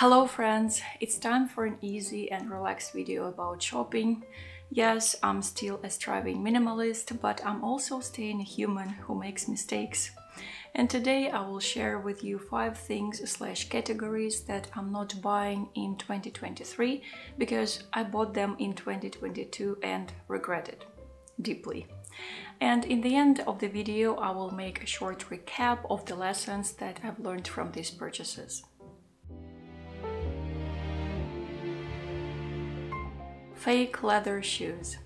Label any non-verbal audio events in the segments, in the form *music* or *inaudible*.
Hello friends, it's time for an easy and relaxed video about shopping. Yes, I'm still a striving minimalist, but I'm also staying a human who makes mistakes. And today I will share with you 5 things slash categories that I'm not buying in 2023 because I bought them in 2022 and regretted deeply. And in the end of the video I will make a short recap of the lessons that I've learned from these purchases. Fake leather shoes.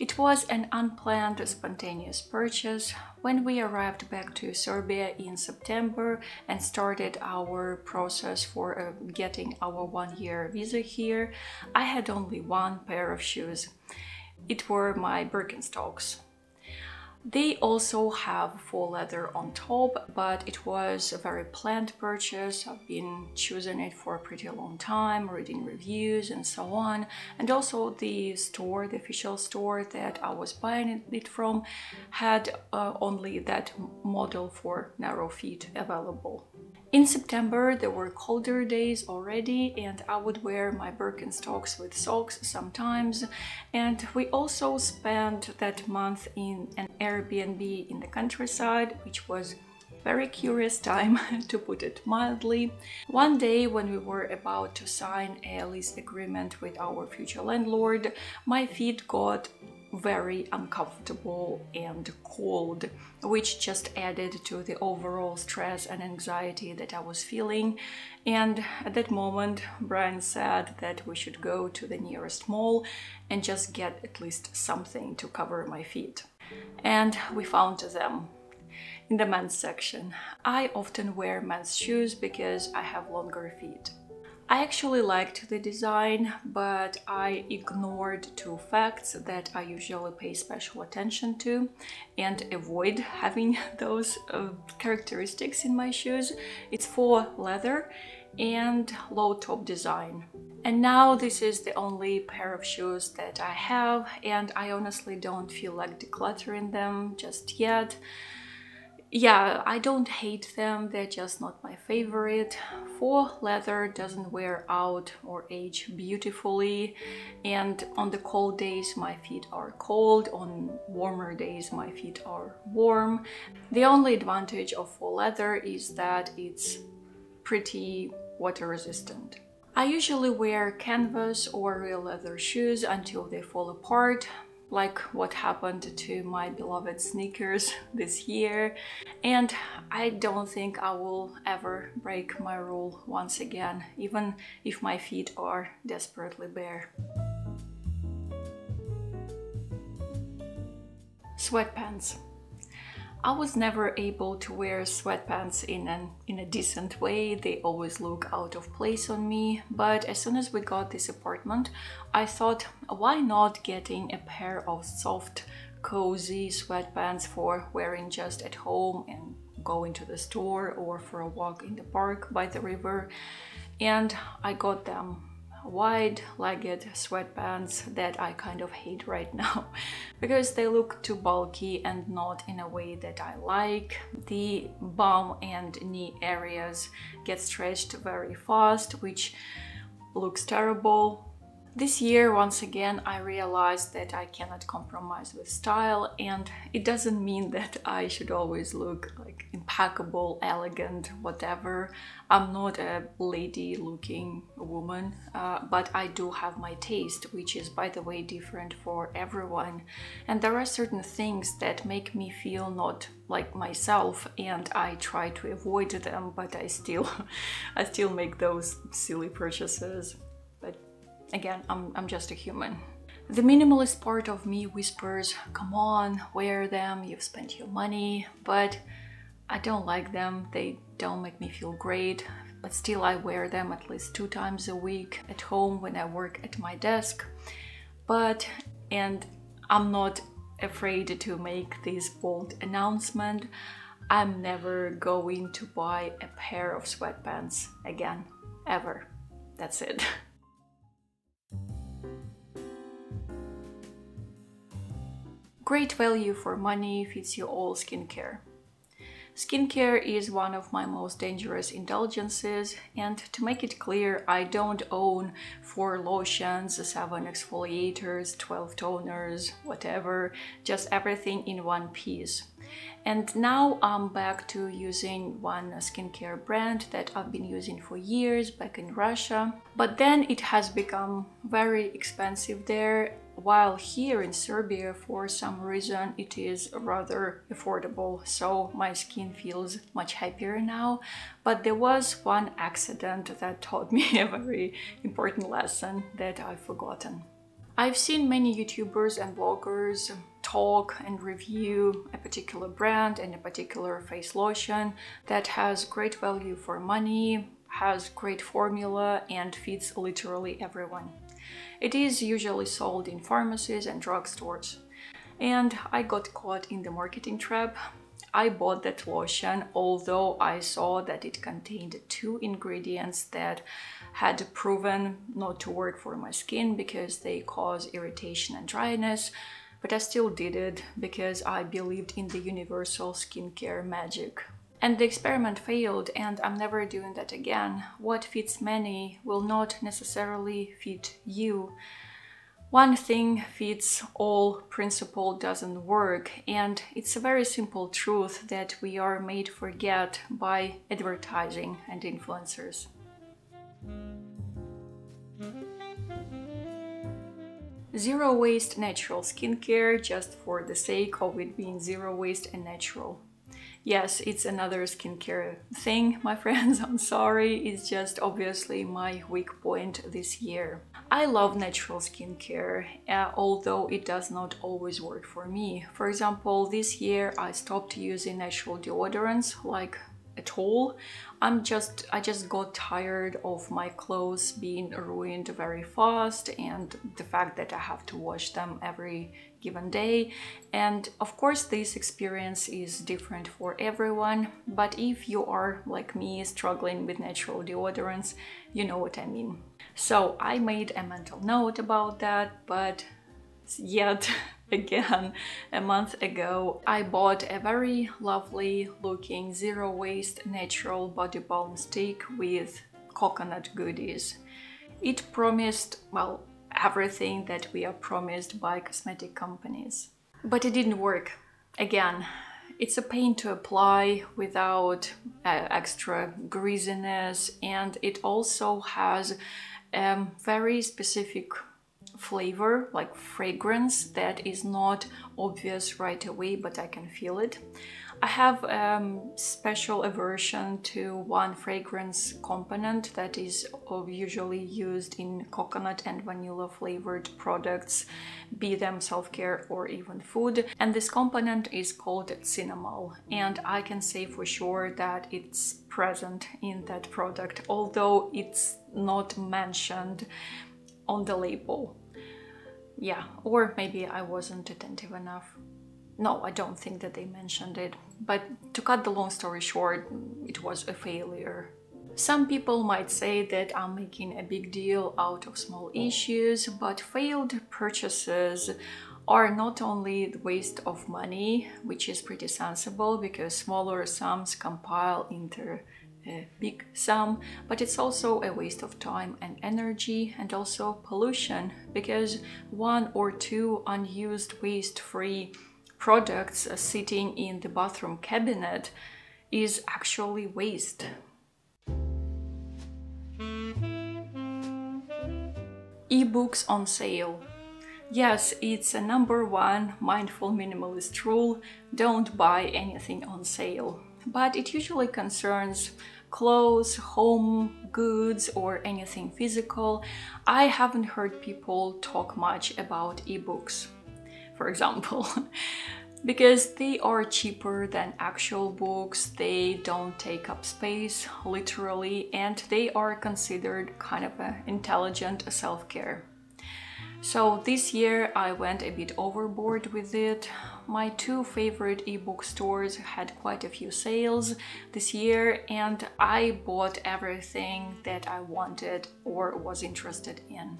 It was an unplanned, spontaneous purchase. When we arrived back to Serbia in September and started our process for uh, getting our one-year visa here, I had only one pair of shoes. It were my Birkenstocks. They also have full leather on top, but it was a very planned purchase. I've been choosing it for a pretty long time, reading reviews and so on. And also the store, the official store that I was buying it from had uh, only that model for narrow feet available. In September there were colder days already and I would wear my Birkenstocks with socks sometimes and we also spent that month in an Airbnb in the countryside which was very curious time *laughs* to put it mildly. One day when we were about to sign a lease agreement with our future landlord, my feet got very uncomfortable and cold, which just added to the overall stress and anxiety that I was feeling. And at that moment, Brian said that we should go to the nearest mall and just get at least something to cover my feet. And we found them in the men's section. I often wear men's shoes because I have longer feet. I actually liked the design, but I ignored two facts that I usually pay special attention to and avoid having *laughs* those uh, characteristics in my shoes. It's faux leather and low top design. And now this is the only pair of shoes that I have and I honestly don't feel like decluttering them just yet yeah, I don't hate them, they're just not my favorite. Faux leather doesn't wear out or age beautifully and on the cold days my feet are cold, on warmer days my feet are warm. The only advantage of faux leather is that it's pretty water resistant. I usually wear canvas or real leather shoes until they fall apart, like what happened to my beloved sneakers *laughs* this year and I don't think I will ever break my rule once again even if my feet are desperately bare. Sweatpants I was never able to wear sweatpants in an in a decent way. They always look out of place on me. But as soon as we got this apartment, I thought, why not getting a pair of soft, cozy sweatpants for wearing just at home and going to the store or for a walk in the park by the river. And I got them wide-legged sweatpants that I kind of hate right now *laughs* because they look too bulky and not in a way that I like. The bum and knee areas get stretched very fast, which looks terrible this year, once again, I realized that I cannot compromise with style and it doesn't mean that I should always look like impeccable, elegant, whatever. I'm not a lady looking woman, uh, but I do have my taste, which is, by the way, different for everyone. And there are certain things that make me feel not like myself and I try to avoid them, but I still, *laughs* I still make those silly purchases. Again, I'm, I'm just a human. The minimalist part of me whispers, come on, wear them, you've spent your money, but I don't like them, they don't make me feel great, but still I wear them at least two times a week at home when I work at my desk. But, and I'm not afraid to make this bold announcement, I'm never going to buy a pair of sweatpants again, ever. That's it. *laughs* Great value for money fits you all skincare. Skincare is one of my most dangerous indulgences, and to make it clear, I don't own 4 lotions, 7 exfoliators, 12 toners, whatever, just everything in one piece. And now I'm back to using one skincare brand that I've been using for years back in Russia. But then it has become very expensive there while here in Serbia for some reason it is rather affordable so my skin feels much happier now but there was one accident that taught me *laughs* a very important lesson that I've forgotten. I've seen many YouTubers and bloggers talk and review a particular brand and a particular face lotion that has great value for money, has great formula and fits literally everyone. It is usually sold in pharmacies and drugstores. And I got caught in the marketing trap. I bought that lotion although I saw that it contained two ingredients that had proven not to work for my skin because they cause irritation and dryness, but I still did it because I believed in the universal skincare magic. And the experiment failed and I'm never doing that again. What fits many will not necessarily fit you. One thing fits all principle doesn't work and it's a very simple truth that we are made forget by advertising and influencers. Zero waste natural skincare just for the sake of it being zero waste and natural. Yes, it's another skincare thing, *laughs* my friends, I'm sorry, it's just obviously my weak point this year. I love natural skincare, uh, although it does not always work for me. For example, this year I stopped using natural deodorants like at all. I'm just I just got tired of my clothes being ruined very fast and the fact that I have to wash them every given day and of course this experience is different for everyone but if you are like me struggling with natural deodorants you know what I mean. So I made a mental note about that but yet *laughs* *laughs* again a month ago I bought a very lovely looking zero waste natural body balm stick with coconut goodies. It promised, well, everything that we are promised by cosmetic companies. But it didn't work. Again, it's a pain to apply without uh, extra greasiness and it also has a very specific flavor, like fragrance, that is not obvious right away, but I can feel it. I have um, special aversion to one fragrance component that is usually used in coconut and vanilla flavored products, be them self-care or even food. And this component is called cinnamol. And I can say for sure that it's present in that product, although it's not mentioned on the label yeah, or maybe I wasn't attentive enough. No, I don't think that they mentioned it. But to cut the long story short, it was a failure. Some people might say that I'm making a big deal out of small issues, but failed purchases are not only the waste of money, which is pretty sensible because smaller sums compile into a big sum, but it's also a waste of time and energy and also pollution because one or two unused waste-free products uh, sitting in the bathroom cabinet is actually waste. Ebooks on sale. Yes, it's a number one mindful minimalist rule, don't buy anything on sale. But it usually concerns clothes, home goods, or anything physical, I haven't heard people talk much about ebooks, for example. *laughs* because they are cheaper than actual books, they don't take up space, literally, and they are considered kind of an intelligent self-care. So this year I went a bit overboard with it. My two favorite ebook stores had quite a few sales this year and I bought everything that I wanted or was interested in,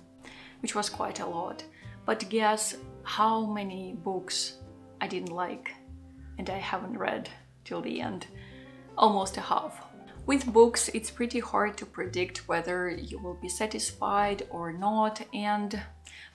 which was quite a lot. But guess how many books I didn't like and I haven't read till the end. almost a half. With books, it's pretty hard to predict whether you will be satisfied or not and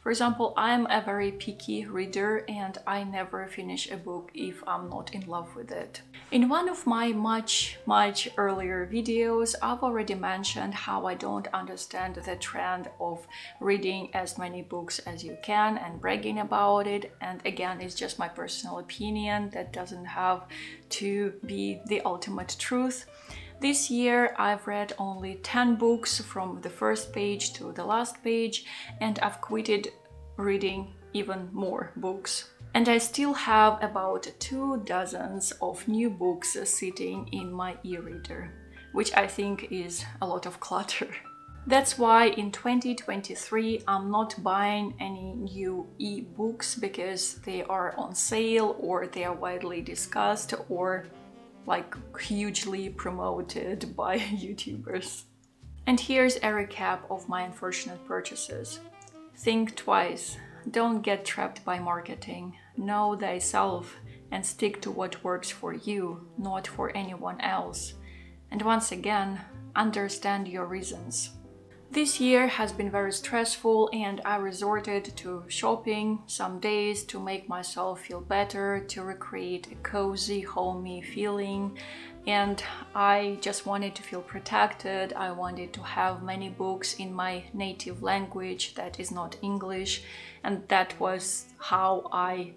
for example, I'm a very picky reader and I never finish a book if I'm not in love with it. In one of my much, much earlier videos, I've already mentioned how I don't understand the trend of reading as many books as you can and bragging about it. And again, it's just my personal opinion that doesn't have to be the ultimate truth. This year I've read only 10 books from the first page to the last page and I've quitted reading even more books. And I still have about two dozens of new books sitting in my e-reader, which I think is a lot of clutter. *laughs* That's why in 2023 I'm not buying any new e-books because they are on sale or they are widely discussed or like hugely promoted *laughs* by YouTubers. And here's a recap of my unfortunate purchases. Think twice. Don't get trapped by marketing. Know thyself and stick to what works for you, not for anyone else. And once again, understand your reasons. This year has been very stressful and I resorted to shopping some days to make myself feel better, to recreate a cozy, homey feeling. And I just wanted to feel protected. I wanted to have many books in my native language that is not English. And that was how I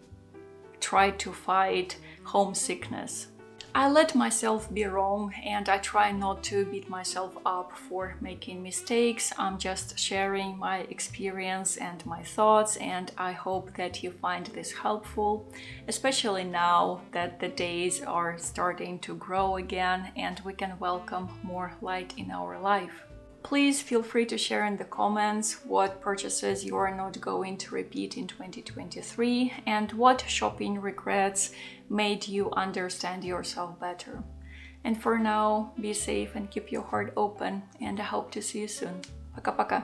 tried to fight homesickness. I let myself be wrong and I try not to beat myself up for making mistakes. I'm just sharing my experience and my thoughts and I hope that you find this helpful, especially now that the days are starting to grow again and we can welcome more light in our life. Please feel free to share in the comments what purchases you are not going to repeat in 2023 and what shopping regrets made you understand yourself better. And for now, be safe and keep your heart open and I hope to see you soon. Пока-пока!